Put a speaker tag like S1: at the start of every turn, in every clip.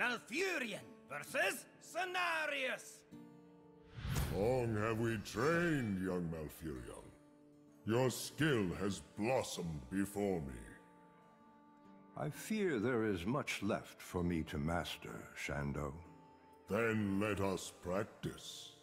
S1: Malfurion versus Cenarius.
S2: Long have we trained, young Malfurion. Your skill has blossomed before me.
S3: I fear there is much left for me to master, Shan'do.
S2: Then let us practice.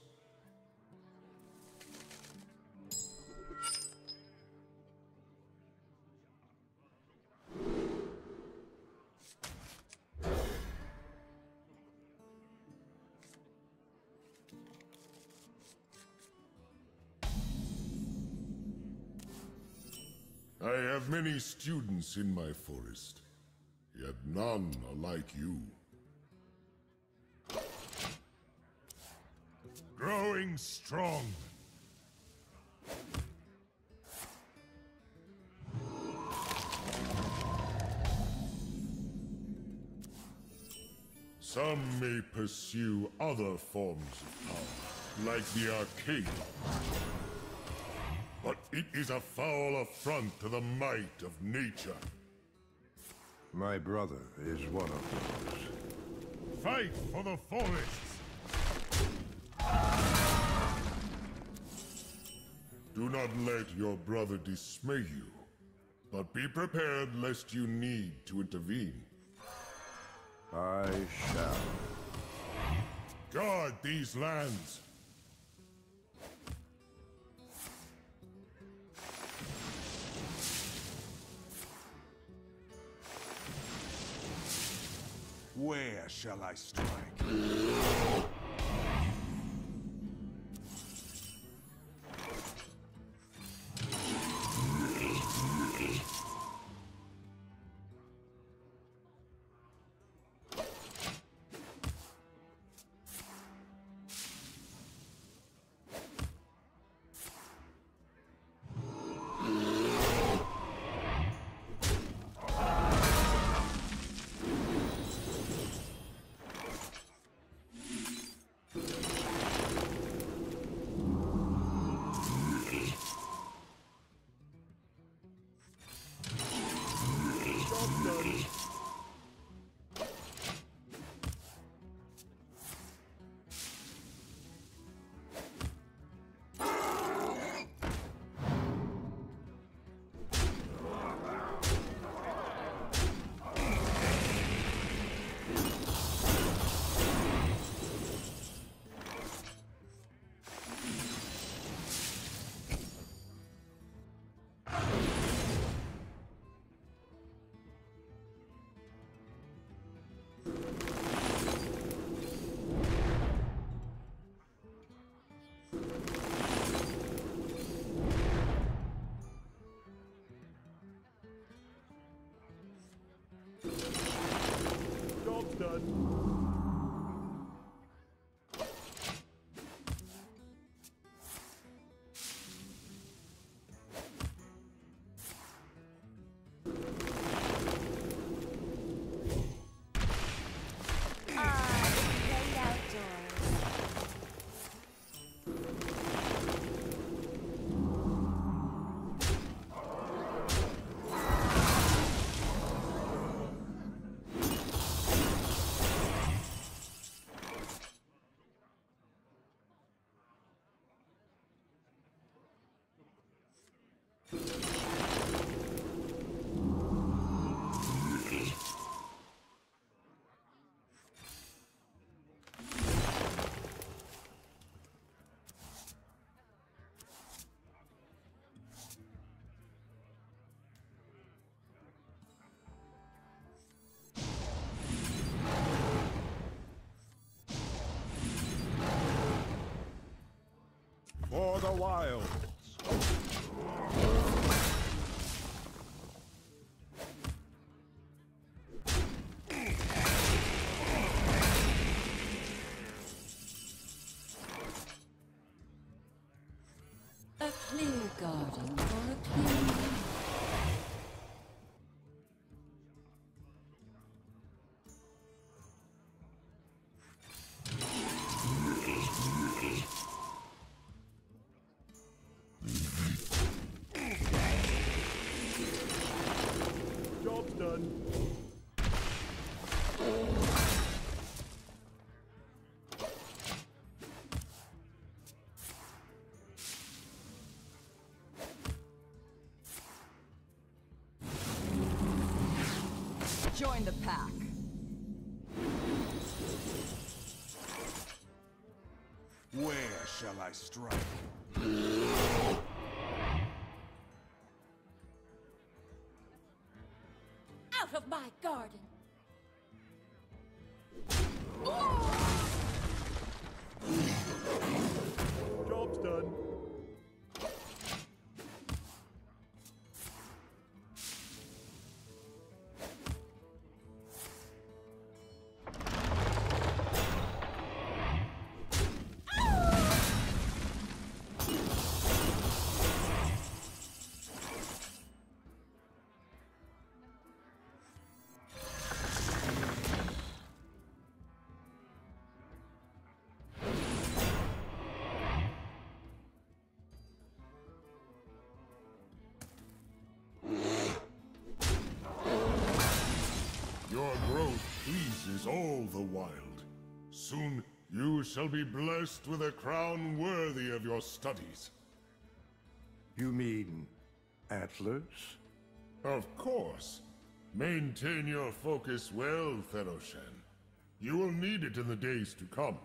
S2: Many students in my forest, yet none are like you. Growing strong. Some may pursue other forms of power, like the arcane. It is a foul affront to the might of nature.
S3: My brother is one of those.
S2: Fight for the forests! Do not let your brother dismay you, but be prepared lest you need to intervene.
S3: I shall.
S2: Guard these lands!
S4: Where shall I strike?
S5: Done.
S6: The
S3: wilds.
S7: A clear garden Join the pack.
S4: Where shall I strike?
S6: Of my garden!
S2: Your growth pleases all the wild. Soon you shall be blessed with a crown worthy of your studies.
S3: You mean antlers?
S2: Of course. Maintain your focus well, Thero'shan. You will need it in the days to come.